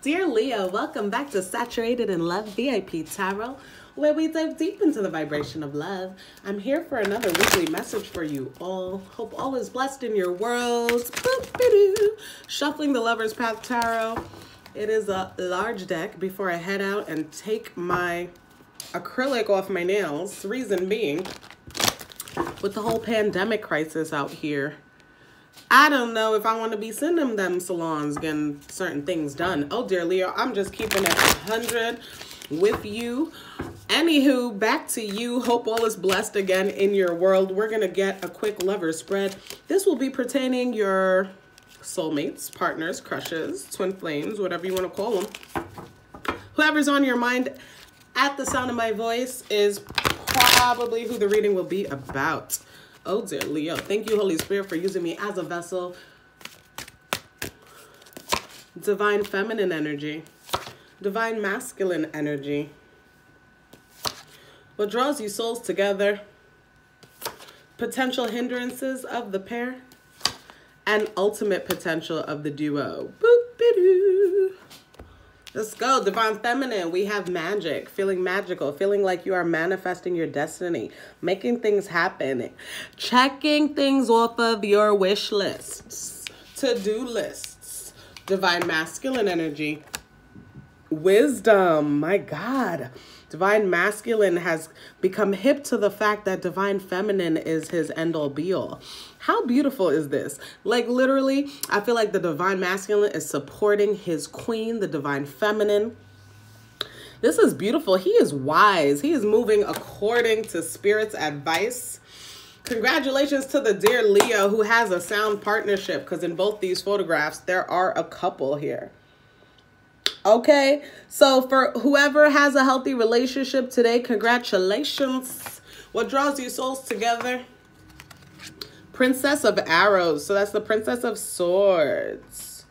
Dear Leo, welcome back to Saturated in Love VIP Tarot, where we dive deep into the vibration of love. I'm here for another weekly message for you all. Hope all is blessed in your worlds. Shuffling the Lover's Path Tarot. It is a large deck before I head out and take my acrylic off my nails. Reason being, with the whole pandemic crisis out here, I don't know if I want to be sending them salons getting certain things done. Oh, dear Leo, I'm just keeping it 100 with you. Anywho, back to you. Hope all is blessed again in your world. We're going to get a quick lover spread. This will be pertaining your soulmates, partners, crushes, twin flames, whatever you want to call them. Whoever's on your mind at the sound of my voice is probably who the reading will be about. Oh dear Leo, thank you Holy Spirit for using me as a vessel. Divine feminine energy, divine masculine energy. What draws you souls together? Potential hindrances of the pair and ultimate potential of the duo. Boop-a-doo. Let's go. Divine Feminine. We have magic, feeling magical, feeling like you are manifesting your destiny, making things happen, checking things off of your wish lists, to do lists. Divine Masculine energy. Wisdom. My God. Divine Masculine has become hip to the fact that Divine Feminine is his end all be all. How beautiful is this? Like, literally, I feel like the Divine Masculine is supporting his queen, the Divine Feminine. This is beautiful. He is wise. He is moving according to Spirit's advice. Congratulations to the dear Leo who has a sound partnership because in both these photographs, there are a couple here. Okay, so for whoever has a healthy relationship today, congratulations. What draws you souls together? Princess of Arrows. So that's the Princess of Swords.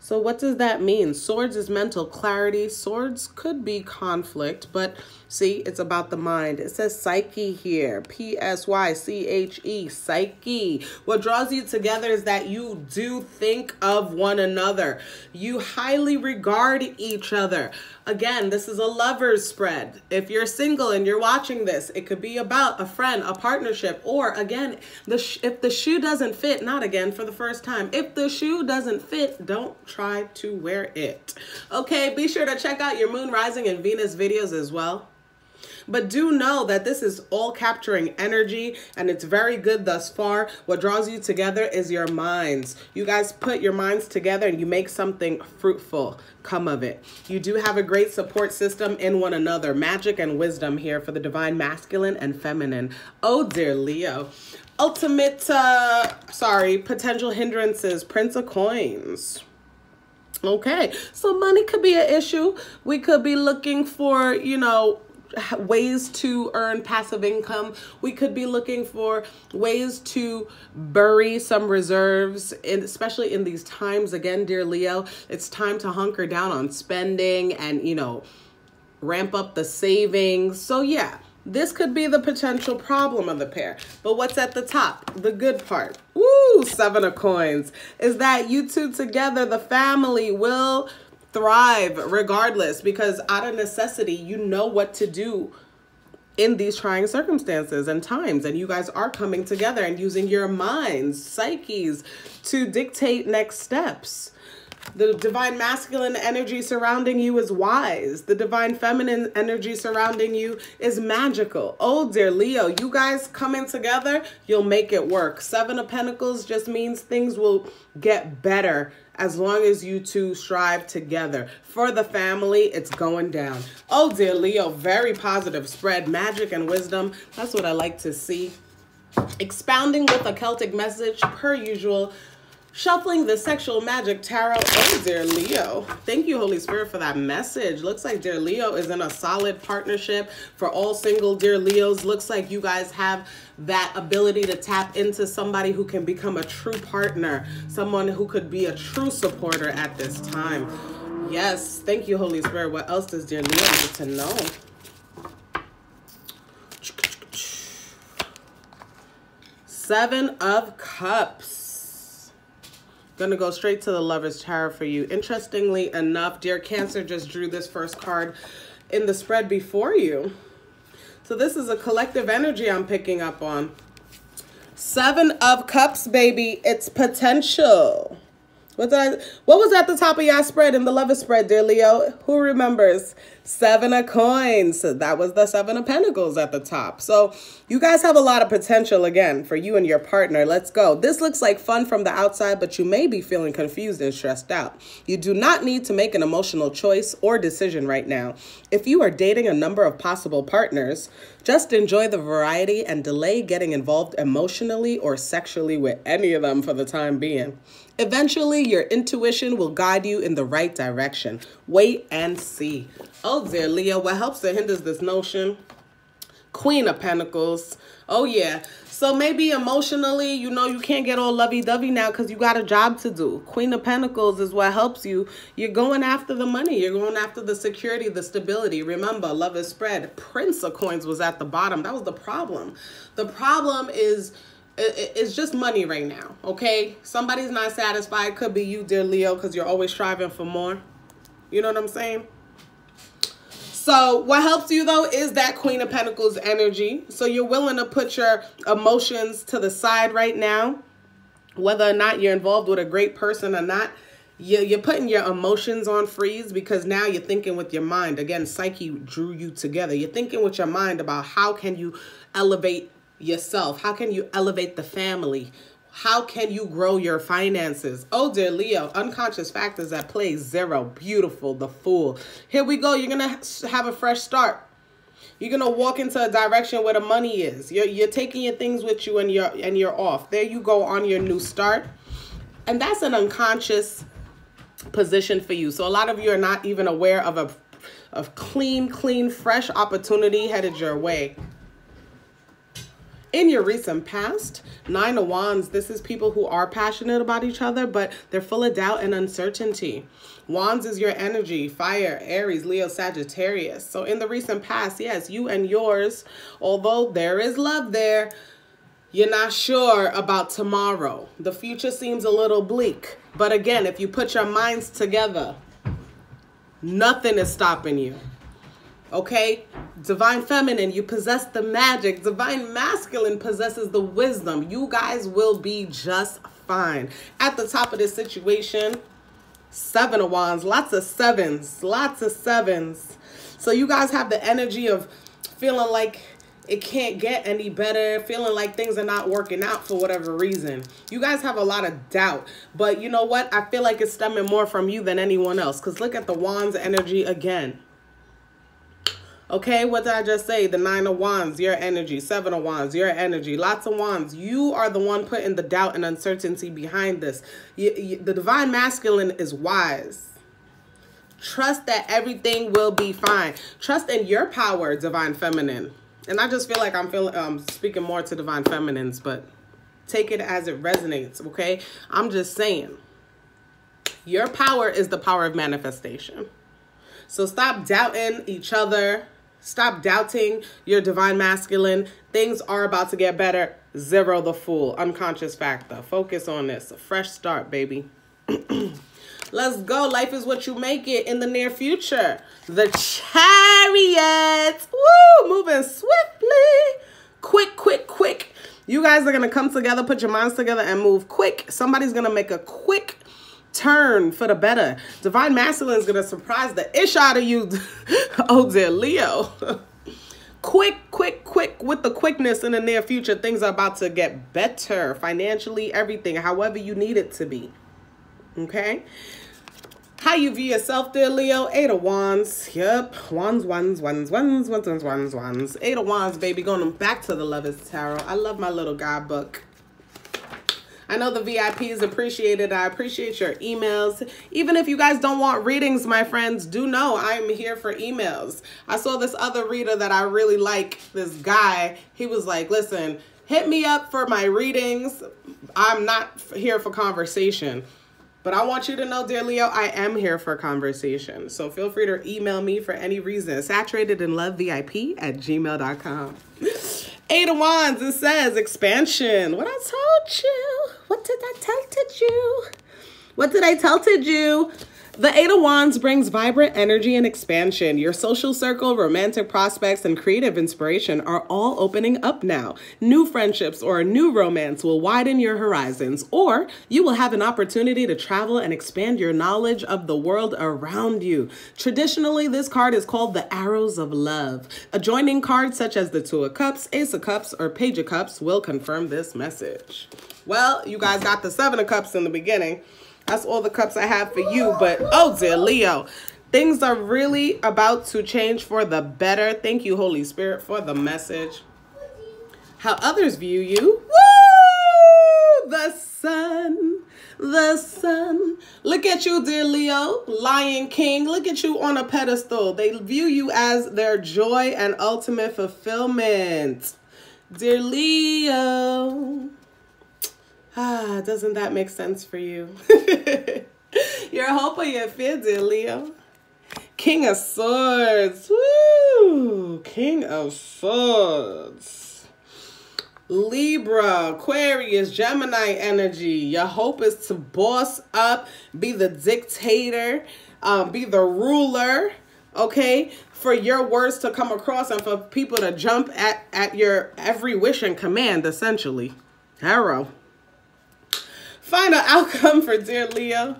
So what does that mean? Swords is mental clarity. Swords could be conflict, but See, it's about the mind. It says psyche here. P S Y C H E, psyche. What draws you together is that you do think of one another. You highly regard each other. Again, this is a lover's spread. If you're single and you're watching this, it could be about a friend, a partnership, or again, the if the shoe doesn't fit, not again for the first time. If the shoe doesn't fit, don't try to wear it. Okay, be sure to check out your moon rising and Venus videos as well. But do know that this is all capturing energy and it's very good thus far. What draws you together is your minds. You guys put your minds together and you make something fruitful come of it. You do have a great support system in one another. Magic and wisdom here for the divine masculine and feminine. Oh, dear Leo. Ultimate, uh, sorry, potential hindrances, Prince of Coins. Okay, so money could be an issue. We could be looking for, you know, ways to earn passive income. We could be looking for ways to bury some reserves, and especially in these times. Again, dear Leo, it's time to hunker down on spending and, you know, ramp up the savings. So, yeah. This could be the potential problem of the pair. But what's at the top? The good part. Woo! Seven of coins. Is that you two together, the family, will thrive regardless because out of necessity, you know what to do in these trying circumstances and times. And you guys are coming together and using your minds, psyches to dictate next steps. The divine masculine energy surrounding you is wise. The divine feminine energy surrounding you is magical. Oh, dear Leo, you guys coming together, you'll make it work. Seven of Pentacles just means things will get better as long as you two strive together. For the family, it's going down. Oh, dear Leo, very positive spread. Magic and wisdom. That's what I like to see. Expounding with a Celtic message, per usual. Shuffling the Sexual Magic Tarot. Oh, dear Leo. Thank you, Holy Spirit, for that message. Looks like dear Leo is in a solid partnership. For all single dear Leos, looks like you guys have that ability to tap into somebody who can become a true partner, someone who could be a true supporter at this time. Yes, thank you, Holy Spirit. What else does dear Leo need to know? Seven of Cups. Gonna go straight to the Lover's Tarot for you. Interestingly enough, dear Cancer just drew this first card in the spread before you. So this is a collective energy I'm picking up on. Seven of Cups, baby. It's potential. What I, what was at the top of your spread in the Lover's spread, dear Leo? Who remembers? Seven of coins. That was the seven of pentacles at the top. So you guys have a lot of potential again for you and your partner. Let's go. This looks like fun from the outside, but you may be feeling confused and stressed out. You do not need to make an emotional choice or decision right now. If you are dating a number of possible partners, just enjoy the variety and delay getting involved emotionally or sexually with any of them for the time being. Eventually, your intuition will guide you in the right direction. Wait and see. Oh, dear Leo, what helps to hinders this notion? Queen of Pentacles. Oh, yeah. So maybe emotionally, you know, you can't get all lovey-dovey now because you got a job to do. Queen of Pentacles is what helps you. You're going after the money. You're going after the security, the stability. Remember, love is spread. Prince of Coins was at the bottom. That was the problem. The problem is it's just money right now, okay? Somebody's not satisfied. Could be you, dear Leo, because you're always striving for more. You know what I'm saying? So what helps you, though, is that Queen of Pentacles energy. So you're willing to put your emotions to the side right now, whether or not you're involved with a great person or not. You're putting your emotions on freeze because now you're thinking with your mind. Again, psyche drew you together. You're thinking with your mind about how can you elevate yourself? How can you elevate the family? How can you grow your finances? Oh, dear Leo, unconscious factors at play zero. Beautiful, the fool. Here we go. You're going to have a fresh start. You're gonna walk into a direction where the money is. You're you're taking your things with you and you're and you're off. There you go on your new start. And that's an unconscious position for you. So a lot of you are not even aware of a of clean, clean, fresh opportunity headed your way in your recent past, Nine of Wands, this is people who are passionate about each other, but they're full of doubt and uncertainty. Wands is your energy, fire, Aries, Leo, Sagittarius. So in the recent past, yes, you and yours, although there is love there, you're not sure about tomorrow. The future seems a little bleak. But again, if you put your minds together, nothing is stopping you. Okay? Divine feminine, you possess the magic. Divine masculine possesses the wisdom. You guys will be just fine. At the top of this situation, seven of wands, lots of sevens, lots of sevens. So you guys have the energy of feeling like it can't get any better, feeling like things are not working out for whatever reason. You guys have a lot of doubt, but you know what? I feel like it's stemming more from you than anyone else because look at the wands energy again. Okay, what did I just say? The nine of wands, your energy. Seven of wands, your energy. Lots of wands. You are the one putting the doubt and uncertainty behind this. You, you, the divine masculine is wise. Trust that everything will be fine. Trust in your power, divine feminine. And I just feel like I'm feeling um speaking more to divine feminines, but take it as it resonates, okay? I'm just saying. Your power is the power of manifestation. So stop doubting each other Stop doubting your divine masculine. Things are about to get better. Zero the fool. Unconscious factor. Focus on this. A fresh start, baby. Let's go. Life is what you make it in the near future. The chariot. Woo! Moving swiftly. Quick, quick, quick. You guys are going to come together, put your minds together, and move quick. Somebody's going to make a quick turn for the better. Divine Masculine is going to surprise the ish out of you. oh, dear Leo. quick, quick, quick with the quickness in the near future. Things are about to get better financially, everything, however you need it to be. Okay? How you view yourself dear Leo? Eight of Wands. Yep. Wands, wands, wands, wands, wands, wands, wands, wands. Eight of Wands, baby. Going back to the Lovers Tarot. I love my little guidebook. I know the VIPs appreciate it. I appreciate your emails. Even if you guys don't want readings, my friends, do know I'm here for emails. I saw this other reader that I really like, this guy. He was like, listen, hit me up for my readings. I'm not here for conversation. But I want you to know, dear Leo, I am here for conversation. So feel free to email me for any reason. Saturated in love VIP at gmail.com. Eight of Wands, it says expansion. What I told you. What did I tell to you? What did I tell to you? The Eight of Wands brings vibrant energy and expansion. Your social circle, romantic prospects, and creative inspiration are all opening up now. New friendships or a new romance will widen your horizons, or you will have an opportunity to travel and expand your knowledge of the world around you. Traditionally, this card is called the Arrows of Love. Adjoining cards such as the Two of Cups, Ace of Cups, or Page of Cups will confirm this message. Well, you guys got the Seven of Cups in the beginning. That's all the cups I have for you. But oh dear, Leo, things are really about to change for the better. Thank you, Holy Spirit, for the message. How others view you. Woo! The sun. The sun. Look at you, dear Leo, Lion King. Look at you on a pedestal. They view you as their joy and ultimate fulfillment. Dear Leo. Ah, doesn't that make sense for you? your hope or your fear, dear Leo. King of Swords. Woo! King of Swords. Libra, Aquarius, Gemini energy. Your hope is to boss up, be the dictator, um, be the ruler, okay? For your words to come across and for people to jump at, at your every wish and command, essentially. Arrow. Final outcome for dear Leo,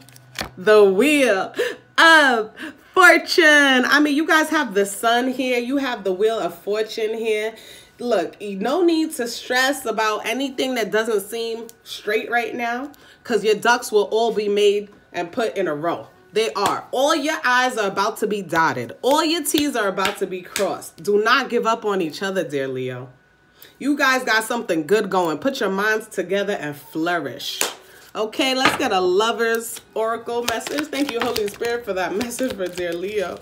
the wheel of fortune. I mean, you guys have the sun here. You have the wheel of fortune here. Look, no need to stress about anything that doesn't seem straight right now because your ducks will all be made and put in a row. They are. All your I's are about to be dotted. All your T's are about to be crossed. Do not give up on each other, dear Leo. You guys got something good going. Put your minds together and flourish. Okay, let's get a lover's oracle message. Thank you, Holy Spirit, for that message for dear Leo.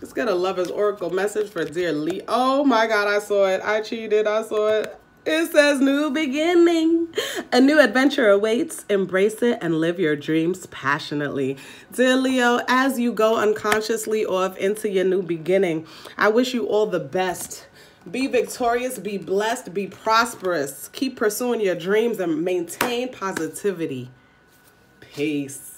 Let's get a lover's oracle message for dear Leo. Oh my God, I saw it. I cheated. I saw it. It says new beginning. A new adventure awaits. Embrace it and live your dreams passionately. Dear Leo, as you go unconsciously off into your new beginning, I wish you all the best. Be victorious, be blessed, be prosperous. Keep pursuing your dreams and maintain positivity. Peace.